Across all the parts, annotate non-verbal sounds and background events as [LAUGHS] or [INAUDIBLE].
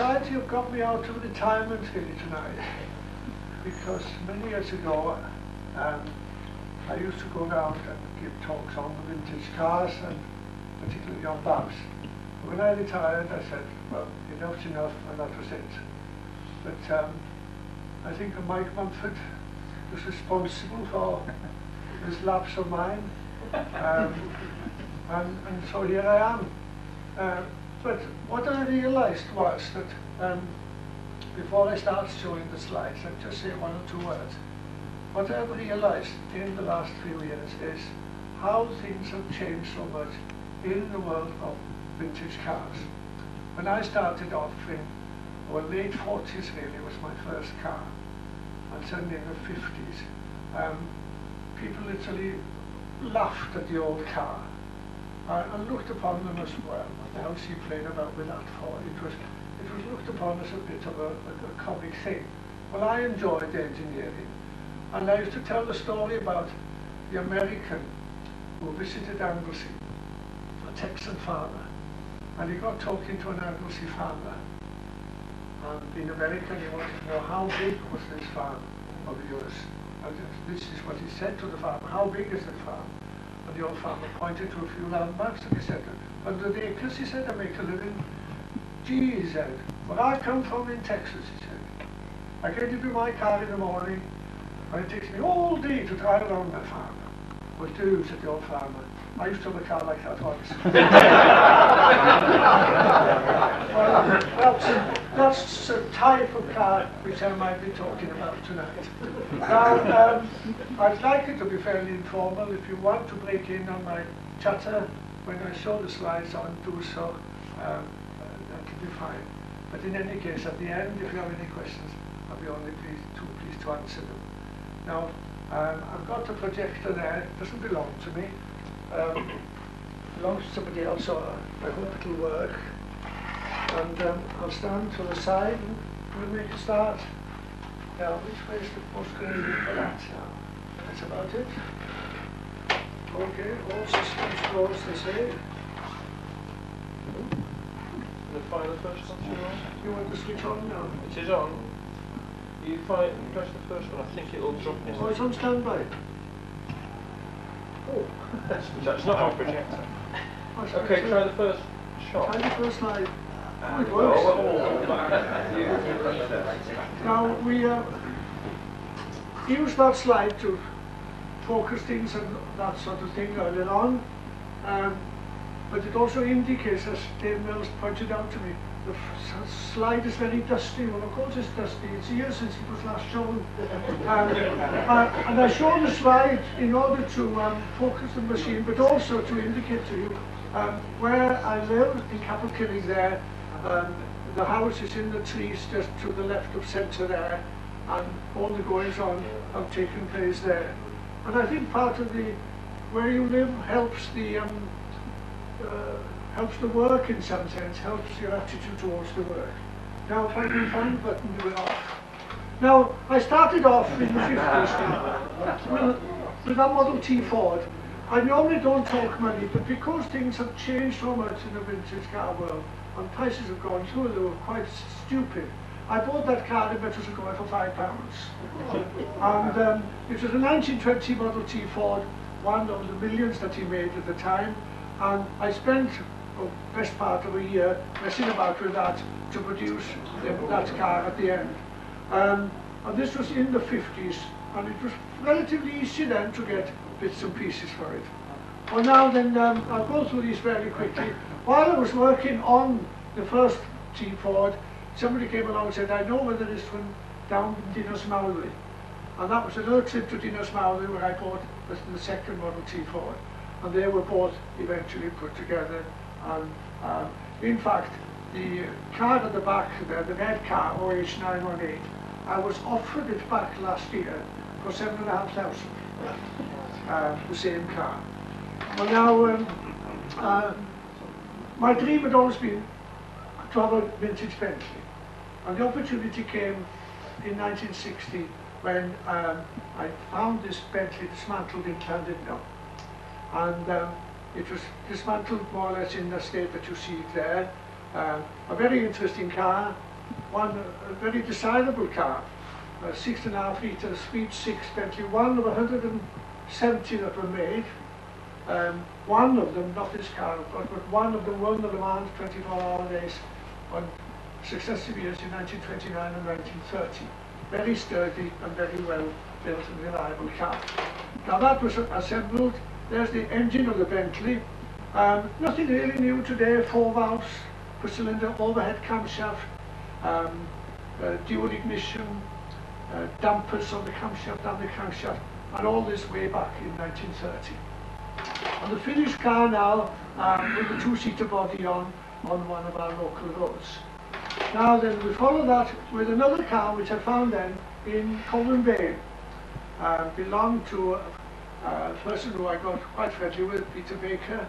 society have got me out of retirement really tonight because many years ago um, I used to go around and give talks on the vintage cars and particularly on BABs. When I retired I said, well, enough's enough and that was it. But um, I think Mike Mumford was responsible for this lapse of mine. Um, and, and so here I am. Uh, but what I realized was that um, before I start showing the slides, I'll just say one or two words. What I've realized in the last few years is how things have changed so much in the world of vintage cars. When I started off in well, late 40s really was my first car, and certainly in the 50s, um, people literally laughed at the old car and looked upon them as well. What the hell's he playing about with that for? It was, it was looked upon as a bit of a, a, a comic thing. Well, I enjoyed engineering, and I used to tell the story about the American who visited Anglesey, a Texan farmer, and he got talking to an Anglesey farmer, and being American, he wanted to know how big was this farm of yours. And this is what he said to the farmer, how big is the farm? The old farmer pointed to a few landmarks and he said, 100 acres, he said, I make a living. Gee, he said, where I come from in Texas, he said, I get into my car in the morning and it takes me all day to drive around my farm. Well, do, said the old farmer. I used to have a car like that once. [LAUGHS] [LAUGHS] well, that's, that's the type of car which I might be talking about tonight. [LAUGHS] Now, um, I'd like it to be fairly informal. If you want to break in on my chatter when I show the slides on, do so. Um, that can be fine. But in any case, at the end, if you have any questions, I'll be only pleased, too pleased to answer them. Now, um, I've got a projector there. It doesn't belong to me. Um, belongs to somebody else, so I hope it'll work. And um, I'll stand to the side and we'll make a start. Now, which way is the post going to be for that now? That's about it. Okay, all systems go as they say. The fire the first to on? You want to switch on now? It is on. You fire, press the first one, I think it'll drop in. Oh, it's on standby. Oh, [LAUGHS] That's not our projector. Okay, try the first shot. Try the first slide. It works. Now, we uh, use that slide to focus things and that sort of thing earlier on. Um, but it also indicates, as Dave Mills pointed out to me, the slide is very dusty. Well, of course it's dusty. It's years since it was last shown. Um, uh, and I show the slide in order to um, focus the machine, but also to indicate to you um, where I live in Capel there. Um, the house is in the trees just to the left of centre there, and all the goings on have taken place there. And I think part of the where you live helps the um, uh, helps the work in some sense, helps your attitude towards the work. Now if I can find the button to it off. Now I started off in the 50s with, [LAUGHS] with that Model T Ford. I normally don't talk money, but because things have changed so much in the vintage car world, and prices have gone through the roof, quite stupid. I bought that car in Metroscope for five pounds. And um, it was a 1920 Model T Ford, one of the millions that he made at the time. And I spent the best part of a year messing about with that to produce that car at the end. Um, and this was in the 50s, and it was relatively easy then to get bits and pieces for it. Well now then, um, I'll go through these very quickly. While I was working on the first T Ford, somebody came along and said, I know where there is one down in Dinas Mawddwy. And that was another trip to Dinas Mawddwy where I bought the, the second Model T Ford. And they were both eventually put together. And um, in fact, the car at the back there, the red car, OH918, I was offered it back last year for seven and a half thousand. Uh, the same car. Well now, um, uh, my dream had always been to have a vintage Bentley. And the opportunity came in 1960 when um, I found this Bentley dismantled in Llandudno. And um, it was dismantled more or less in the state that you see it there. Um, a very interesting car, one very desirable car, a six and a half litre speed six Bentley, one of 170 that were made. Um, one of them, not this car, but, but one of them won the Le Mans 24-hour race on successive years in 1929 and 1930. Very sturdy and very well built and reliable car. Now that was assembled. There's the engine of the Bentley. Um, nothing really new today. Four valves per cylinder, overhead camshaft, um, uh, dual ignition, uh, dampers on the camshaft and the crankshaft, and all this way back in 1930. On the finished car now, um, with the two-seater body on, on one of our local roads. Now then, we follow that with another car which I found then in Colwyn Bay. Uh, belonged to a, a person who I got quite friendly with, Peter Baker.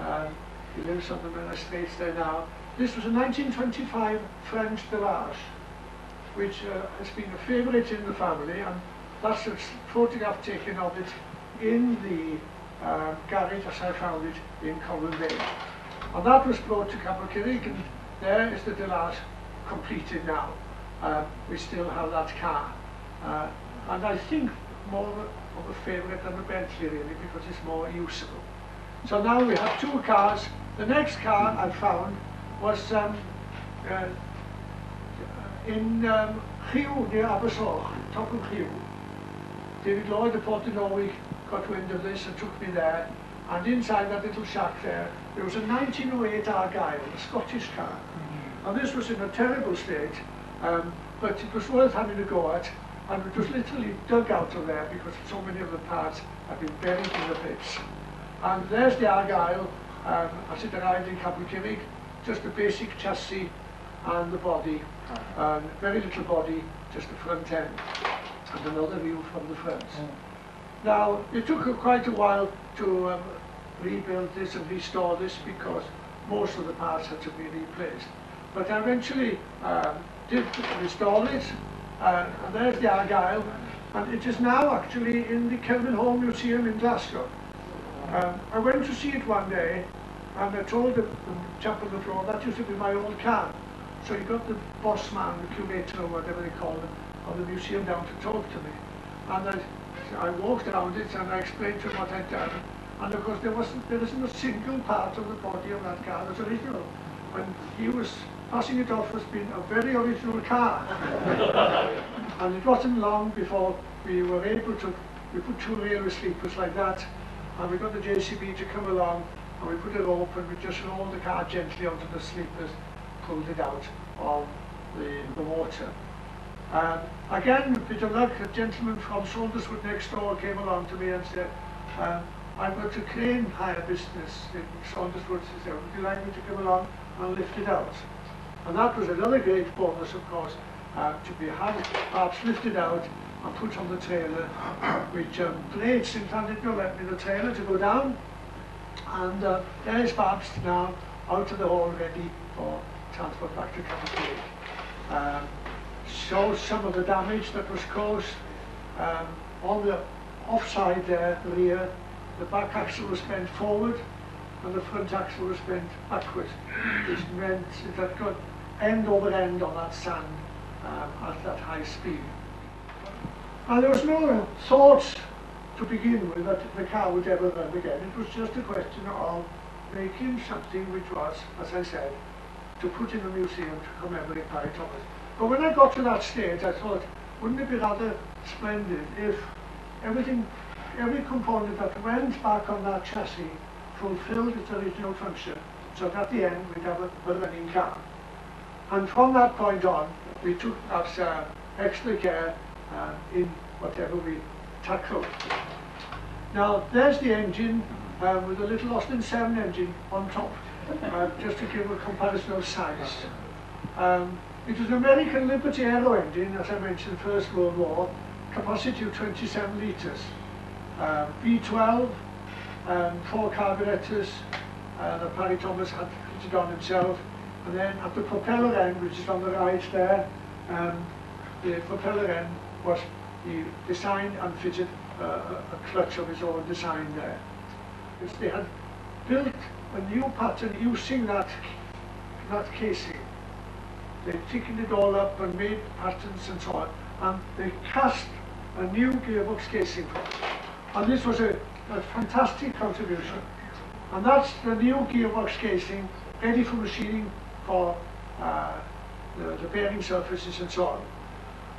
Um, he lives on the Manor Estates there now. This was a 1925 French Delage, which uh, has been a favourite in the family, and that's a photograph taken of it in the uh, garage, as I found it, in Colwyn Bay. And that was brought to Cabercurrig, and there is the Delage completed now. Uh, we still have that car. Uh, and I think more of a favourite than the Bentley really, because it's more usable. So now we have two cars. The next car I found was um, uh, in um, Chiw, near Abersoch, top of Chiw. David Lloyd, the Port of Norwich, got wind of this and took me there. And inside that little shack there, there was a 1908 Argyll, a Scottish car. And this was in a terrible state, um, but it was worth having a go at. And it was literally dug out of there because so many of the parts had been buried in the pits. And there's the Argyll um, as it arrived in Capel Curig, just a basic chassis and the body, and very little body, just the front end, and another view from the front. Now, it took quite a while to um, rebuild this and restore this because most of the parts had to be replaced. But I eventually um, did restore it, uh, and there's the Argyll, and it is now actually in the Kelvin Hall Museum in Glasgow. Um, I went to see it one day, and I told the, the chap on the floor, that used to be my old car. So he got the boss man, the curator or whatever they call him, of the museum down to talk to me. And I, I walked around it and I explained to him what I'd done. And of course there wasn't, there isn't a single part of the body of that car that's original. And he was passing it off as being a very original car. [LAUGHS] and it wasn't long before we were able to, we put two railway sleepers like that, and we got the JCB to come along, and we put it open, we just rolled the car gently onto the sleepers, pulled it out of the, the water. Um, again, of luck, a gentleman from Saundersfoot next door came along to me and said, um, I've got a crane hire business in Saundersfoot, he said, would you like me to come along and lift it out? And that was another great bonus, of course, uh, to be had perhaps lifted out and put on the trailer, which um, great St. Llandudno let me the trailer to go down. And uh, there is Babs now out of the hall ready for transport back to Cabernet. Um, shows some of the damage that was caused um, on the offside there, rear. The back axle was bent forward and the front axle was bent backward, which meant that got end over end on that sand um, at that high speed. And there was no thought to begin with that the car would ever run again. It was just a question of making something which was, as I said, to put in a museum to commemorate Parry Thomas. But when I got to that stage, I thought, wouldn't it be rather splendid if everything, every component that went back on that chassis fulfilled its original function, so that at the end we'd have a, a running car. And from that point on, we took that uh, extra care uh, in whatever we tackled. Now, there's the engine uh, with a little Austin 7 engine on top, uh, just to give a comparison of size. Um, it was an American Liberty Aero engine, as I mentioned, First World War, capacity of 27 litres. Uh, V12, um, four carburetors uh, that Parry Thomas had fitted on himself, and then at the propeller end, which is on the right there, um, the propeller end was he designed and fitted uh, a, clutch of his own design there. They had built a new pattern using that, that casing. They thickened it all up and made patterns and so on. And they cast a new gearbox casing for it. And this was a, a fantastic contribution. And that's the new gearbox casing, ready for machining for uh, the, the bearing surfaces and so on.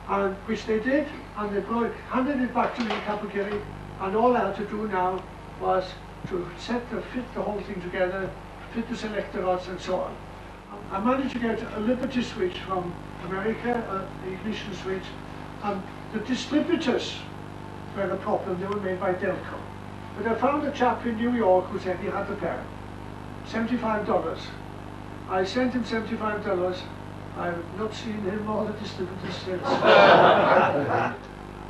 And which they did, and they brought, handed it back to me in Capogiri, and all I had to do now was to set the, fit the whole thing together, fit the selector rods and so on. I managed to get a Liberty switch from America, the ignition switch, and the distributors were the problem, they were made by Delco. But I found a chap in New York who said he had the pair, $75. I sent him $75, I've not seen him or the distributors since.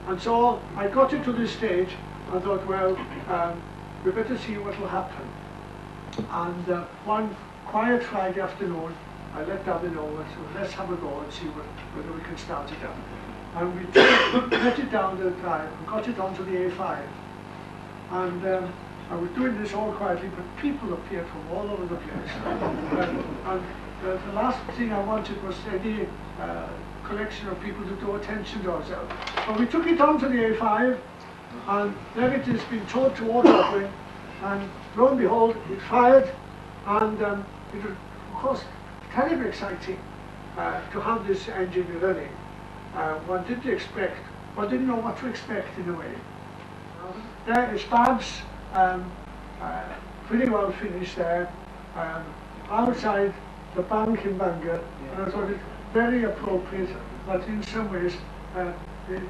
and so I got it to this stage, I thought, well, um, we better see what will happen. And uh, one quiet Friday afternoon, I let Davy know, I said, let's have a go and see what, whether we can start it up. And we [COUGHS] let it down the drive and got it onto the A5. And um, I was doing this all quietly, but people appeared from all over the place. [LAUGHS] and the, the last thing I wanted was any uh, collection of people to draw attention to ourselves. But we took it onto the A5, and then it has been towed towards Dublin, and lo and behold, it fired, and um, it was, of course, terribly exciting uh, to have this engine running. Uh, one didn't expect, one didn't know what to expect in a way. There is Babs, um, uh, pretty well finished there, um, outside the bank in Bangor, and I thought it very appropriate that in some ways uh, it,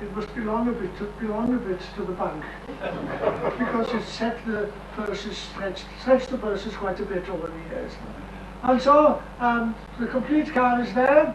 it must belong a bit to belong a bit to the bank. [LAUGHS] Because it set the purses stretched stretched the purses quite a bit over the And so um, the complete car is there.